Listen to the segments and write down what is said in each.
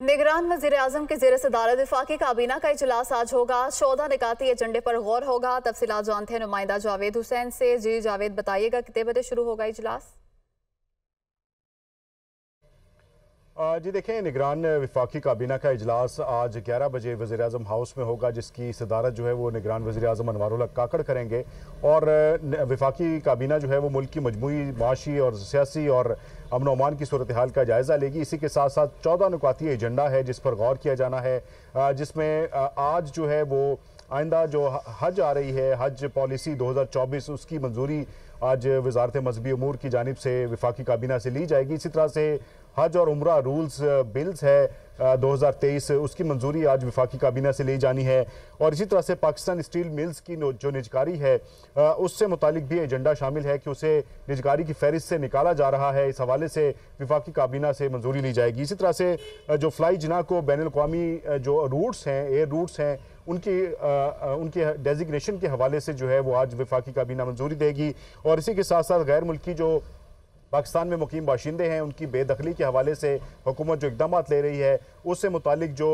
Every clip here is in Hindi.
निगरान वज़ीर अजम के जेर सदारत विफाकी काबीना का इजलास आज होगा। चौदह निकाती एजेंडे पर गौर होगा। तफसीत जानते हैं नुमाइंदा जावेद हुसैन से। जी जावेद, बताइएगा, कितने बजे शुरू होगा इजलास? जी देखें, निगरान विफाकी काबीना का इजलास आज 11 बजे वजी अजम हाउस में होगा, जिसकी सदारत जो है वो निगरान वजी अजम अनवारुल्ला काकड़ करेंगे। और विफाकी काबीना जो है वो मुल्क की मजमू माशी और सियासी और अमन अमान की सूरत हाल का जायज़ा लेगी। इसी के साथ साथ चौदह नुकाती एजेंडा है, जिस पर गौर किया जाना है। जिसमें आज जो है वो आइंदा जो हज आ रही है, हज पॉलिसी 2024 उसकी मंजूरी आज वजारत मजहबी अमूर की जानब से विफाकी काबीना से ली जाएगी। इसी तरह से हज और उम्र रूल्स बिल्स है 2023 उसकी मंजूरी आज विफाकी काबीना से ली जानी है। और इसी तरह से पाकिस्तान स्टील मिल्स की जो निजकारी है उससे मुतालिक भी एजेंडा शामिल है कि उसे निजकारी की फहरिस्त से निकाला जा रहा है। इस हवाले से विफाकी काबीना से मंजूरी ली जाएगी। इसी तरह से जो फ्लाई जना को बैन अवी जो रूट्स हैं एयर रूट्स हैं उनकी आ, उनके डेजिग्नेशन के हवाले से जो है वो आज विफाकी काबीना मंजूरी देगी। और इसी के साथ साथ गैर मुल्की जो पाकिस्तान में मुकीम बाशिंदे हैं, उनकी बेदखली के हवाले से हुकूमत जो इकदाम ले रही है, उससे मुतलिक जो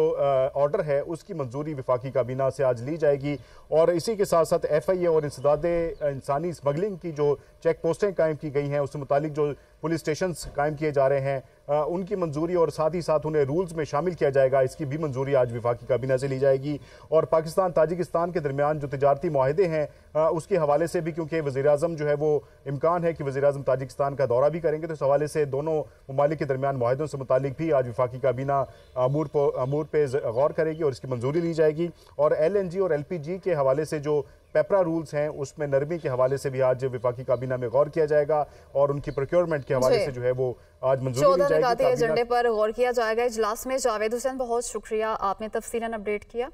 ऑर्डर है, उसकी मंजूरी विफाकी काबीना से आज ली जाएगी। और इसी के साथ साथ एफ़ आई ए और इंसदाद, इंसानी स्मगलिंग की जो चेक पोस्टें कायम की गई हैं, उससे मुतलिक जो पुलिस स्टेशन कायम किए जा रहे हैं उनकी मंजूरी और साथ ही साथ उन्हें रूल्स में शामिल किया जाएगा। इसकी भी मंजूरी आज विफाकी काबीना से ली जाएगी। और पाकिस्तान ताजिकिस्तान के दरमियान जो तजारती माहदे हैं उसके हवाले से भी क्योंकि वजी अजम जो है वो इम्कान है कि वजी अजम ताजिकिस्तान का दौरा भी करेंगे तो इस हवाले से दोनों ममालिक के दरमियान माहदों से मुतालिक भी आज विफाकी काबीना अमूर अमूर पे गौर करेगी और इसकी मंजूरी ली जाएगी। और एल एन जी और एल पी जी के हवाले से जो पेपरा रूल्स हैं उसमें नरमी के हवाले से भी आज विफाकी काबीना में गौर किया जाएगा और उनकी प्रोक्योरमेंट के हवाले से जो है वो आज मंजूरी दी जाएगी एजेंडे पर गौर किया जाएगा। इजलास में जावेद हुसैन बहुत शुक्रिया। आपने तफसीला अपडेट किया।